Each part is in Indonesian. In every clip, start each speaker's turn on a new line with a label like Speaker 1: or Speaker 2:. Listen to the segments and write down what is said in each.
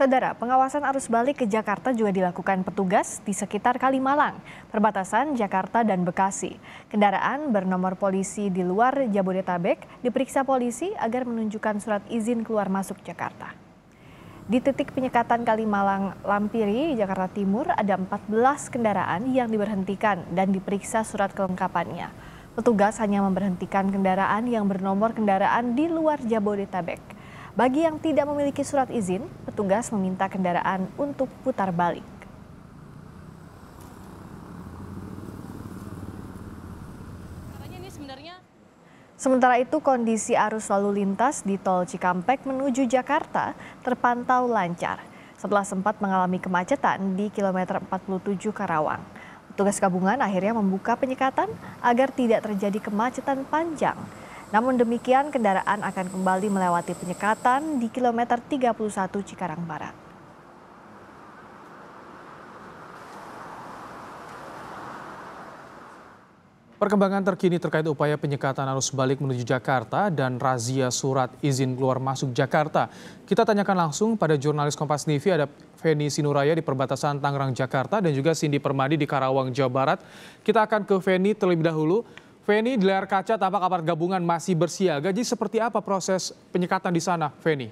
Speaker 1: Saudara, pengawasan arus balik ke Jakarta juga dilakukan petugas di sekitar Kalimalang, perbatasan Jakarta dan Bekasi. Kendaraan bernomor polisi di luar Jabodetabek diperiksa polisi agar menunjukkan surat izin keluar masuk Jakarta. Di titik penyekatan Kalimalang Lampiri, Jakarta Timur, ada 14 kendaraan yang diberhentikan dan diperiksa surat kelengkapannya. Petugas hanya memberhentikan kendaraan yang bernomor kendaraan di luar Jabodetabek. Bagi yang tidak memiliki surat izin, petugas meminta kendaraan untuk putar balik. Sementara itu kondisi arus lalu lintas di tol Cikampek menuju Jakarta terpantau lancar setelah sempat mengalami kemacetan di kilometer 47 Karawang. Petugas gabungan akhirnya membuka penyekatan agar tidak terjadi kemacetan panjang namun demikian kendaraan akan kembali melewati penyekatan di kilometer 31 Cikarang Barat.
Speaker 2: Perkembangan terkini terkait upaya penyekatan arus balik menuju Jakarta dan razia surat izin keluar masuk Jakarta. Kita tanyakan langsung pada jurnalis Kompas TV ada Feni Sinuraya di perbatasan Tangerang, Jakarta dan juga Cindy Permadi di Karawang, Jawa Barat. Kita akan ke Feni terlebih dahulu. Feni, di layar kaca tampak aparat gabungan masih bersiaga. Jadi seperti apa proses penyekatan di sana, Feni?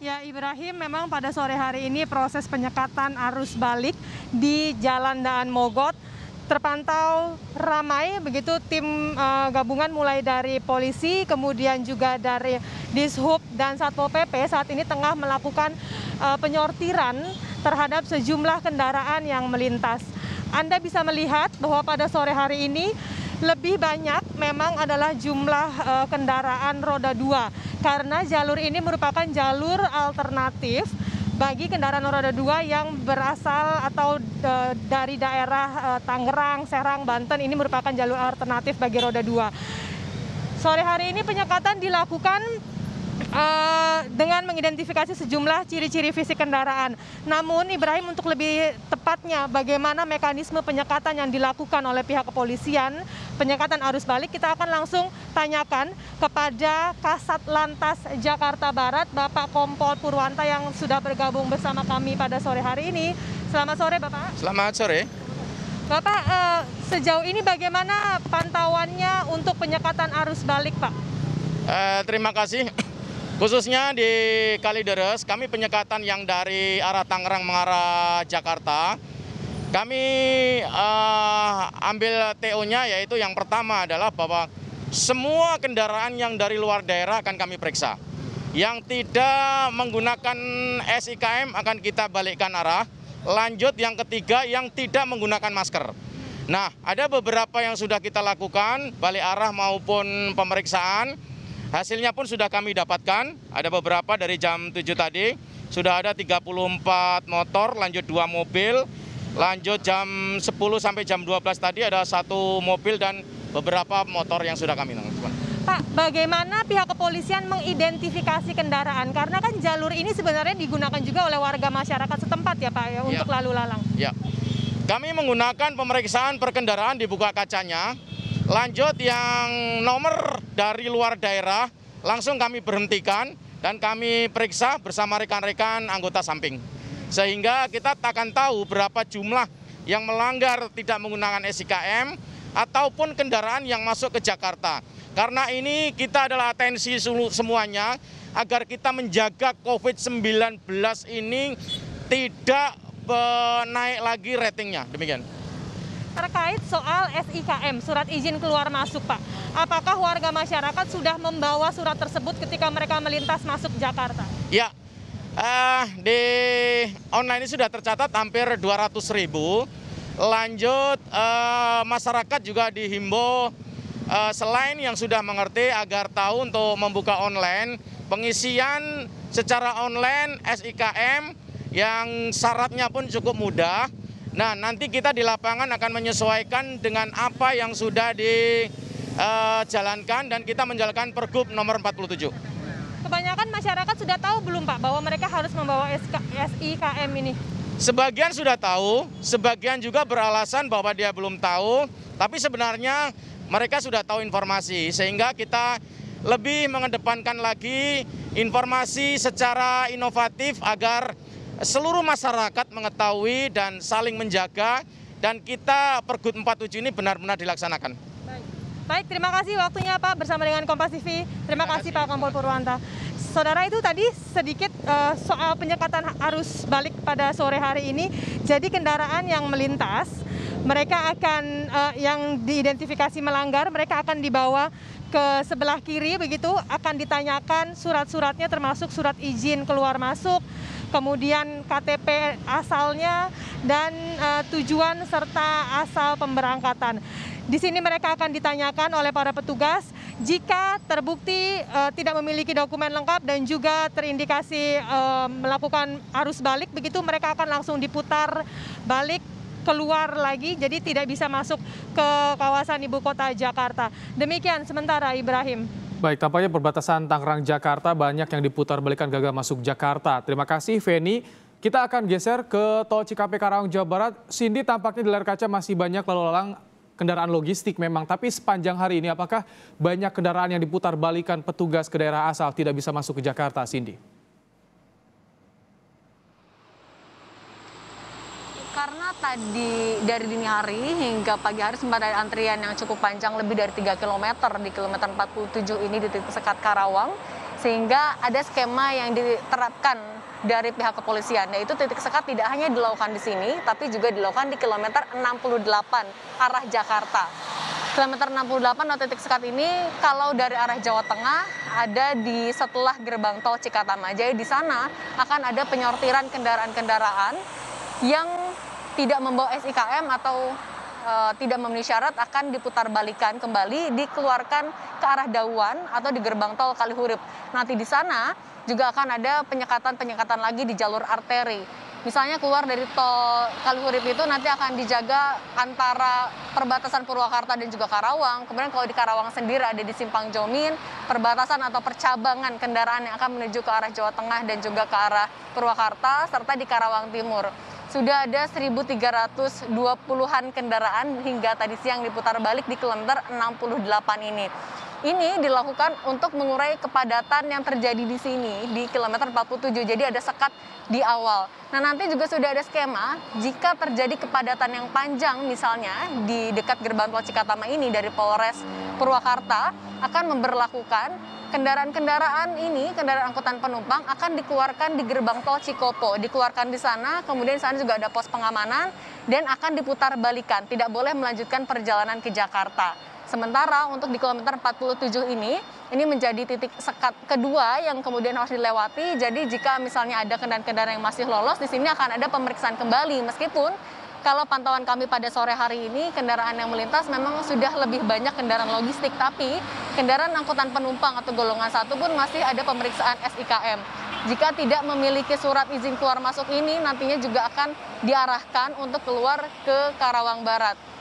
Speaker 3: Ya Ibrahim, memang pada sore hari ini proses penyekatan arus balik di Jalan Daan Mogot terpantau ramai begitu tim uh, gabungan mulai dari polisi kemudian juga dari Dishub dan Satpol PP saat ini tengah melakukan uh, penyortiran terhadap sejumlah kendaraan yang melintas. Anda bisa melihat bahwa pada sore hari ini lebih banyak memang adalah jumlah uh, kendaraan roda dua karena jalur ini merupakan jalur alternatif bagi kendaraan roda dua yang berasal atau uh, dari daerah uh, Tangerang, Serang, Banten ini merupakan jalur alternatif bagi roda dua. Sore hari ini penyekatan dilakukan uh, dengan mengidentifikasi sejumlah ciri-ciri fisik kendaraan. Namun Ibrahim untuk lebih tepatnya bagaimana mekanisme penyekatan yang dilakukan oleh pihak kepolisian, penyekatan arus balik kita akan langsung tanyakan kepada Kasat Lantas Jakarta Barat, Bapak Kompol Purwanta yang sudah bergabung bersama kami pada sore hari ini. Selamat sore Bapak.
Speaker 4: Selamat sore.
Speaker 3: Bapak, uh, sejauh ini bagaimana pantauannya untuk penyekatan arus balik, Pak?
Speaker 4: Uh, terima kasih. Khususnya di Kalideres, kami penyekatan yang dari arah Tangerang mengarah Jakarta. Kami uh, ambil TO-nya yaitu yang pertama adalah bahwa semua kendaraan yang dari luar daerah akan kami periksa. Yang tidak menggunakan SIKM akan kita balikkan arah. Lanjut yang ketiga yang tidak menggunakan masker. Nah, ada beberapa yang sudah kita lakukan, balik arah maupun pemeriksaan Hasilnya pun sudah kami dapatkan, ada beberapa dari jam 7 tadi, sudah ada 34 motor, lanjut dua mobil, lanjut jam 10 sampai jam 12 tadi ada satu mobil dan beberapa motor yang sudah kami lakukan.
Speaker 3: Pak, bagaimana pihak kepolisian mengidentifikasi kendaraan? Karena kan jalur ini sebenarnya digunakan juga oleh warga masyarakat setempat ya Pak ya, untuk ya. lalu lalang.
Speaker 4: Ya, kami menggunakan pemeriksaan perkendaraan dibuka kacanya, Lanjut yang nomor dari luar daerah langsung kami berhentikan dan kami periksa bersama rekan-rekan anggota samping. Sehingga kita akan tahu berapa jumlah yang melanggar tidak menggunakan SIKM ataupun kendaraan yang masuk ke Jakarta. Karena ini kita adalah atensi semuanya agar kita menjaga COVID-19 ini tidak eh, naik lagi ratingnya. Demikian
Speaker 3: terkait soal SIKM, surat izin keluar masuk Pak. Apakah warga masyarakat sudah membawa surat tersebut ketika mereka melintas masuk Jakarta?
Speaker 4: Ya, uh, di online ini sudah tercatat hampir 200 ribu. Lanjut, uh, masyarakat juga dihimbau uh, selain yang sudah mengerti agar tahu untuk membuka online, pengisian secara online SIKM yang syaratnya pun cukup mudah Nah, nanti kita di lapangan akan menyesuaikan dengan apa yang sudah dijalankan dan kita menjalankan Pergub nomor 47.
Speaker 3: Kebanyakan masyarakat sudah tahu belum Pak bahwa mereka harus membawa SIKM ini?
Speaker 4: Sebagian sudah tahu, sebagian juga beralasan bahwa dia belum tahu, tapi sebenarnya mereka sudah tahu informasi sehingga kita lebih mengedepankan lagi informasi secara inovatif agar seluruh masyarakat mengetahui dan saling menjaga dan kita Pergub 47 ini benar-benar dilaksanakan.
Speaker 3: Baik. Baik, terima kasih waktunya Pak bersama dengan Kompas TV. Terima, kasih Pak Kompol Purwanta. Saudara itu tadi sedikit uh, soal penyekatan arus balik pada sore hari ini. Jadi kendaraan yang melintas, mereka akan uh, yang diidentifikasi melanggar, mereka akan dibawa ke sebelah kiri begitu akan ditanyakan surat-suratnya termasuk surat izin keluar masuk, kemudian KTP asalnya dan uh, tujuan serta asal pemberangkatan. Di sini mereka akan ditanyakan oleh para petugas jika terbukti uh, tidak memiliki dokumen lengkap dan juga terindikasi uh, melakukan arus balik begitu mereka akan langsung diputar balik keluar lagi jadi tidak bisa masuk ke kawasan ibu kota Jakarta. Demikian sementara Ibrahim.
Speaker 2: Baik, tampaknya perbatasan Tangerang Jakarta banyak yang diputar balikan gagal masuk Jakarta. Terima kasih Feni. Kita akan geser ke tol Cikampek Karawang Jawa Barat. Cindy tampaknya di layar kaca masih banyak lalu lalang kendaraan logistik memang. Tapi sepanjang hari ini apakah banyak kendaraan yang diputar balikan petugas ke daerah asal tidak bisa masuk ke Jakarta, Cindy?
Speaker 5: Karena tadi dari dini hari hingga pagi hari sempat ada antrian yang cukup panjang lebih dari 3 km di kilometer 47 ini di titik sekat Karawang sehingga ada skema yang diterapkan dari pihak kepolisian yaitu titik sekat tidak hanya dilakukan di sini tapi juga dilakukan di kilometer 68 arah Jakarta. Kilometer 68 atau titik sekat ini kalau dari arah Jawa Tengah ada di setelah gerbang tol Cikatama. Jadi di sana akan ada penyortiran kendaraan-kendaraan yang tidak membawa SIKM atau uh, tidak memenuhi syarat akan diputar balikan kembali dikeluarkan ke arah Dauan atau di gerbang tol Kalihurip. Nanti di sana juga akan ada penyekatan-penyekatan lagi di jalur arteri. Misalnya keluar dari tol Kalihurip itu nanti akan dijaga antara perbatasan Purwakarta dan juga Karawang. Kemudian kalau di Karawang sendiri ada di Simpang Jomin, perbatasan atau percabangan kendaraan yang akan menuju ke arah Jawa Tengah dan juga ke arah Purwakarta, serta di Karawang Timur sudah ada 1.320-an kendaraan hingga tadi siang diputar balik di kilometer 68 ini. Ini dilakukan untuk mengurai kepadatan yang terjadi di sini di kilometer 47. Jadi ada sekat di awal. Nah nanti juga sudah ada skema jika terjadi kepadatan yang panjang misalnya di dekat gerbang tol Cikatama ini dari Polres Purwakarta akan memberlakukan kendaraan-kendaraan ini, kendaraan angkutan penumpang akan dikeluarkan di gerbang tol Cikopo. Dikeluarkan di sana, kemudian di sana juga ada pos pengamanan dan akan diputar balikan. Tidak boleh melanjutkan perjalanan ke Jakarta. Sementara untuk di kilometer 47 ini, ini menjadi titik sekat kedua yang kemudian harus dilewati. Jadi jika misalnya ada kendaraan-kendaraan yang masih lolos, di sini akan ada pemeriksaan kembali. Meskipun kalau pantauan kami pada sore hari ini kendaraan yang melintas memang sudah lebih banyak kendaraan logistik tapi kendaraan angkutan penumpang atau golongan satu pun masih ada pemeriksaan SIKM. Jika tidak memiliki surat izin keluar masuk ini nantinya juga akan diarahkan untuk keluar ke Karawang Barat.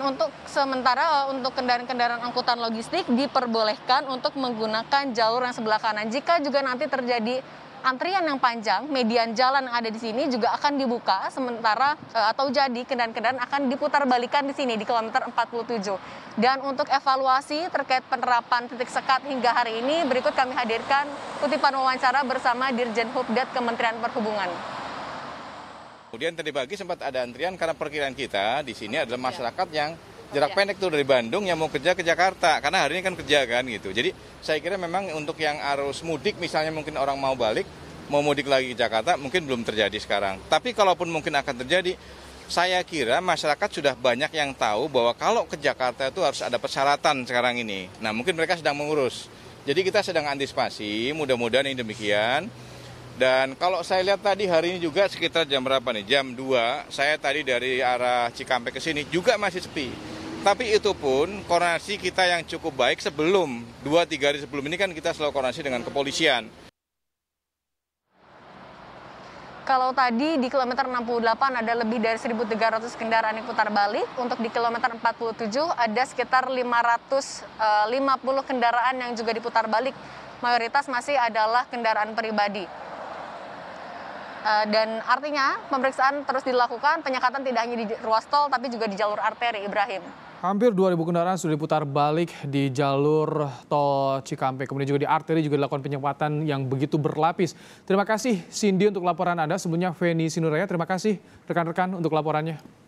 Speaker 5: Untuk sementara untuk kendaraan-kendaraan angkutan logistik diperbolehkan untuk menggunakan jalur yang sebelah kanan. Jika juga nanti terjadi antrian yang panjang, median jalan yang ada di sini juga akan dibuka sementara eh, atau jadi kendaraan-kendaraan akan diputar balikan di sini di kilometer 47. Dan untuk evaluasi terkait penerapan titik sekat hingga hari ini berikut kami hadirkan kutipan wawancara bersama Dirjen Hubdat Kementerian Perhubungan.
Speaker 6: Kemudian tadi pagi sempat ada antrian karena perkiraan kita di sini adalah masyarakat yang jarak pendek tuh dari Bandung yang mau kerja ke Jakarta karena hari ini kan kerja kan gitu. Jadi saya kira memang untuk yang arus mudik misalnya mungkin orang mau balik mau mudik lagi ke Jakarta mungkin belum terjadi sekarang. Tapi kalaupun mungkin akan terjadi saya kira masyarakat sudah banyak yang tahu bahwa kalau ke Jakarta itu harus ada persyaratan sekarang ini. Nah mungkin mereka sedang mengurus. Jadi kita sedang antisipasi, mudah-mudahan ini demikian. Dan kalau saya lihat tadi hari ini juga sekitar jam berapa nih? Jam 2, saya tadi dari arah Cikampek ke sini juga masih sepi. Tapi itu pun koordinasi kita yang cukup baik sebelum, 2-3 hari sebelum ini kan kita selalu koordinasi dengan kepolisian.
Speaker 5: Kalau tadi di kilometer 68 ada lebih dari 1.300 kendaraan yang putar balik, untuk di kilometer 47 ada sekitar 550 eh, kendaraan yang juga diputar balik. Mayoritas masih adalah kendaraan pribadi. Eh, dan artinya pemeriksaan terus dilakukan, penyekatan tidak hanya di ruas tol tapi juga di jalur arteri, Ibrahim.
Speaker 2: Hampir 2.000 kendaraan sudah diputar balik di jalur tol Cikampek. Kemudian juga di arteri juga dilakukan penyempatan yang begitu berlapis. Terima kasih Cindy untuk laporan Anda. Sebelumnya Feni Sinuraya, terima kasih rekan-rekan untuk laporannya.